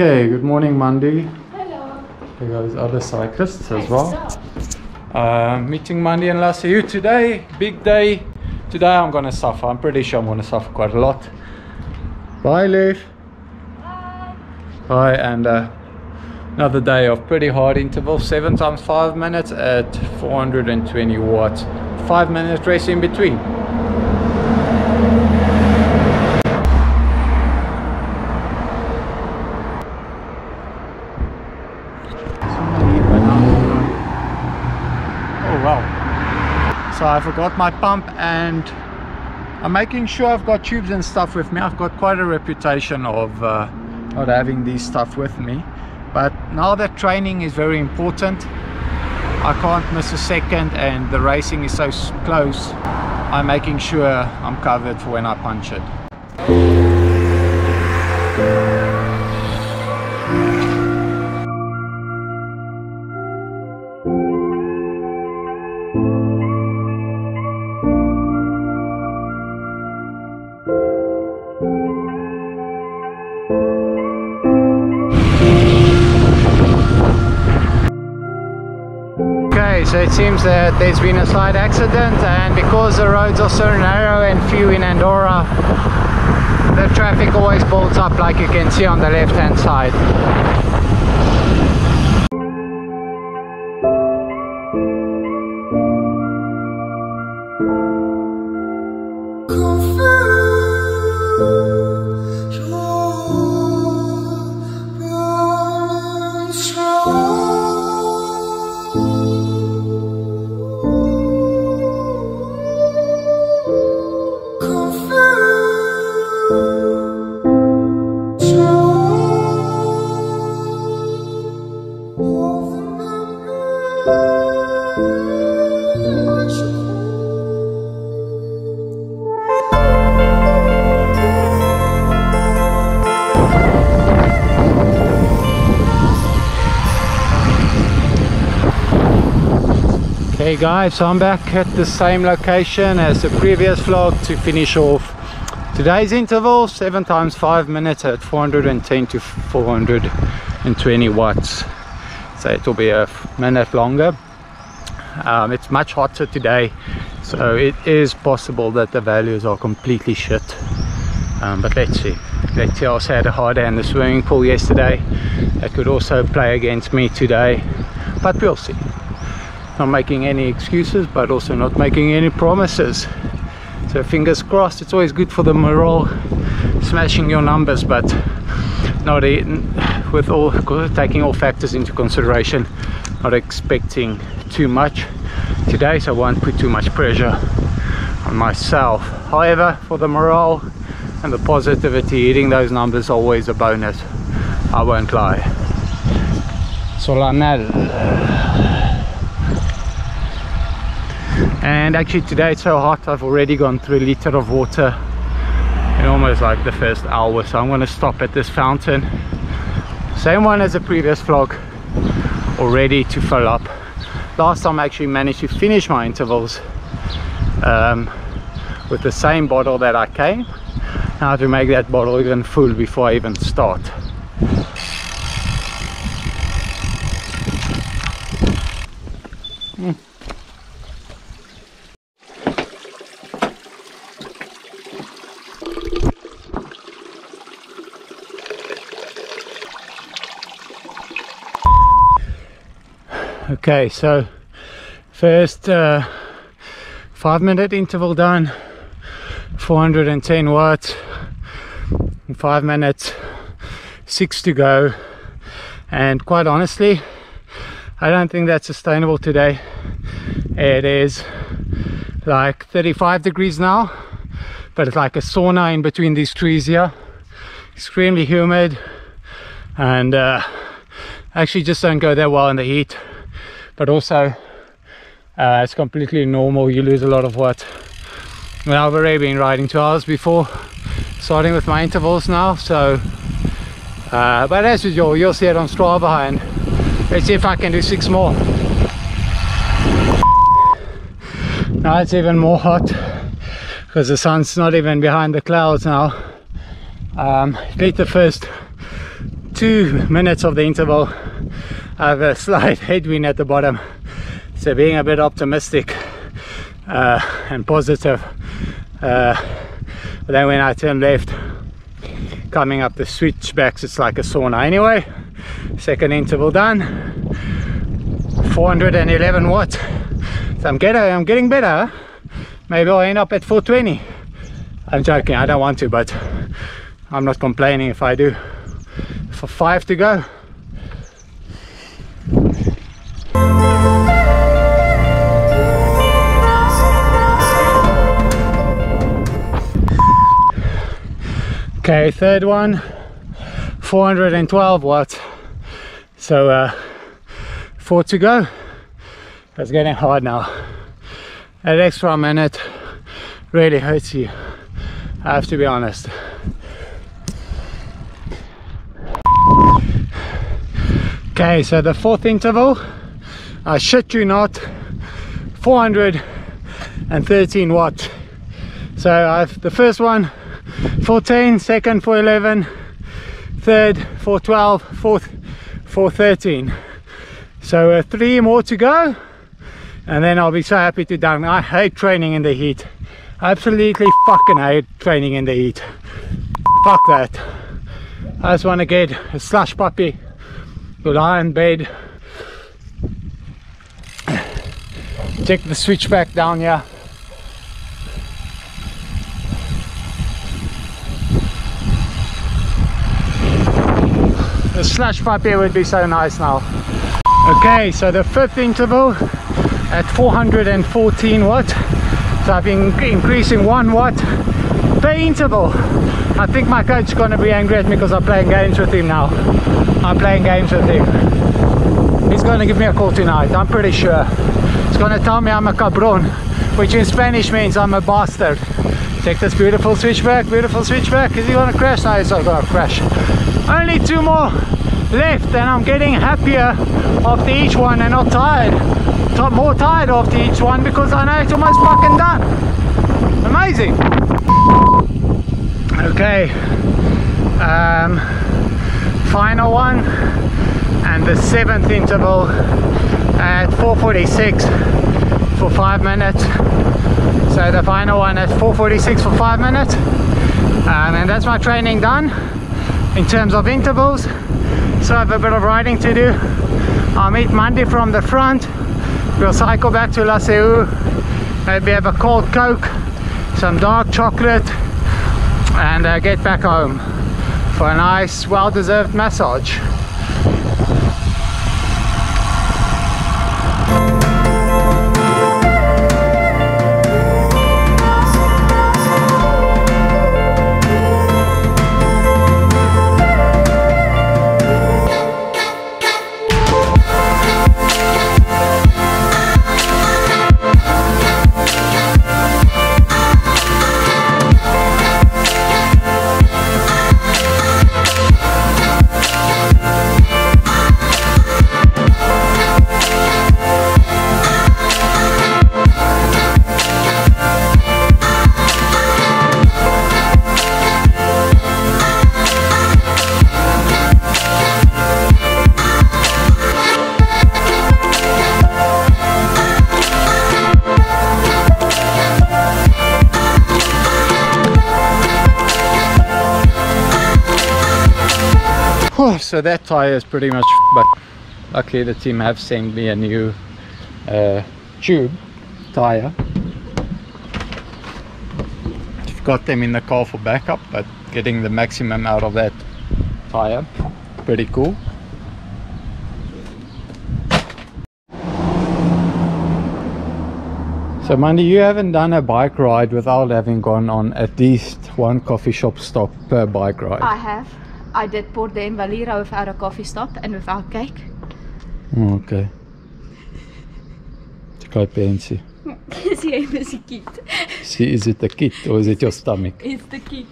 Okay, good morning, Mandy. Hello. Here goes other cyclists as well. Uh, meeting Mandy and Lassie today. Big day. Today I'm gonna suffer. I'm pretty sure I'm gonna suffer quite a lot. Bye, Leif. Bye, and uh, another day of pretty hard intervals. Seven times five minutes at 420 watts. Five minutes race in between. Oh wow. So I forgot my pump and I'm making sure I've got tubes and stuff with me. I've got quite a reputation of uh, not having these stuff with me. But now that training is very important, I can't miss a second and the racing is so close. I'm making sure I'm covered for when I punch it. That uh, there's been a slight accident and because the roads are so narrow and few in Andorra, the traffic always builds up like you can see on the left hand side. Okay guys, so I'm back at the same location as the previous vlog to finish off today's interval, 7 times 5 minutes at 410 to 420 watts. So it will be a minute longer. Um, it's much hotter today, so it is possible that the values are completely shit. Um, but let's see. Let's see, I also had a hard day in the swimming pool yesterday. That could also play against me today, but we'll see not making any excuses but also not making any promises so fingers crossed it's always good for the morale smashing your numbers but not e- with all taking all factors into consideration not expecting too much today so I won't put too much pressure on myself. However for the morale and the positivity hitting those numbers always a bonus. I won't lie. Solanel. And actually today it's so hot I've already gone through a liter of water in almost like the first hour so I'm going to stop at this fountain same one as the previous vlog already to fill up. Last time I actually managed to finish my intervals um, with the same bottle that I came. Now to make that bottle even full before I even start okay so first uh, five minute interval done 410 watts in five minutes six to go. And quite honestly I don't think that's sustainable today. It is like 35 degrees now but it's like a sauna in between these trees here. Extremely humid and uh, actually just don't go that well in the heat but also uh, it's completely normal. You lose a lot of what well, I've already been riding two hours before starting with my intervals now so uh, but as usual you'll see it on Strava and let's see if I can do six more. Now it's even more hot because the sun's not even behind the clouds now. Um, did the first two minutes of the interval have a slight headwind at the bottom so being a bit optimistic uh, and positive uh, then when I turn left coming up the switchbacks it's like a sauna anyway. Second interval done. 411 watts. So I'm getting I'm getting better. Maybe I'll end up at 420 I'm joking I don't want to but I'm not complaining if I do. For five to go okay third one. 412 watts. So uh, four to go. It's getting hard now. An extra minute really hurts you I have to be honest. Okay so the fourth interval I shit you not 413 watts. So I've the first one 14 second 411 third 412 fourth 413 so uh, three more to go and then I'll be so happy to done I hate training in the heat. Absolutely fucking hate training in the heat. Fuck that. I just want to get a slush puppy to lie in bed. Take the switch back down here the slush here would be so nice now. Okay so the fifth interval at 414 watt. So I've been increasing one watt per interval. I think my coach is going to be angry at me because I'm playing games with him now. I'm playing games with him. He's going to give me a call tonight I'm pretty sure. He's going to tell me I'm a cabron which in Spanish means I'm a bastard take this beautiful switchback beautiful switchback. Is he to crash? no he's not to crash. Only two more left and I'm getting happier after each one and not tired. More tired after each one because I know it's almost fucking done. Amazing. Okay. Um, final one and the seventh interval at 446 for five minutes. So the final one is 446 for five minutes. Um, and that's my training done in terms of intervals. So I have a bit of riding to do. I'll meet Mandy from the front. We'll cycle back to La Seu maybe have a cold coke some dark chocolate and uh, get back home for a nice well-deserved massage so that tire is pretty much but luckily the team have sent me a new uh, tube tire I've got them in the car for backup but getting the maximum out of that tire pretty cool So Mandy, you haven't done a bike ride without having gone on at least one coffee shop stop per bike ride. I have. I did Port de Valira without a coffee stop and without cake. Oh, okay. It's quite fancy. Is jy is 'n kit? See, is it a kit or is it your stomach? It's the kit.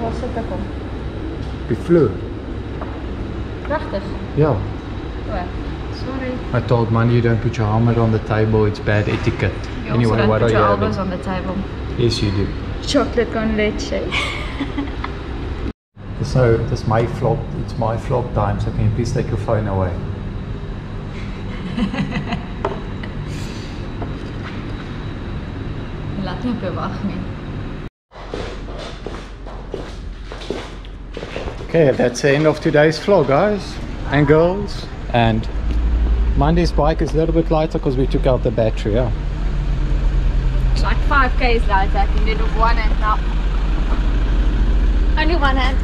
Waar sit ek hom? Die vloer. Pragtig. Ja. O, sorry. I told man you don't put your helmet on the table, it's bad etiquette. You anyway, also don't what put are you your having? elbows on the table. Yes, you do. Chocolate con leche. So this my vlog, it's my vlog time, so can you please take your phone away? Laat nie bewag nie. Okay, that's the end of today's vlog, guys and girls. And Mandy's bike is a little bit lighter because we took out the battery. Yeah. It's Like 5 k's lighter, I can do one hand now. Only one hand.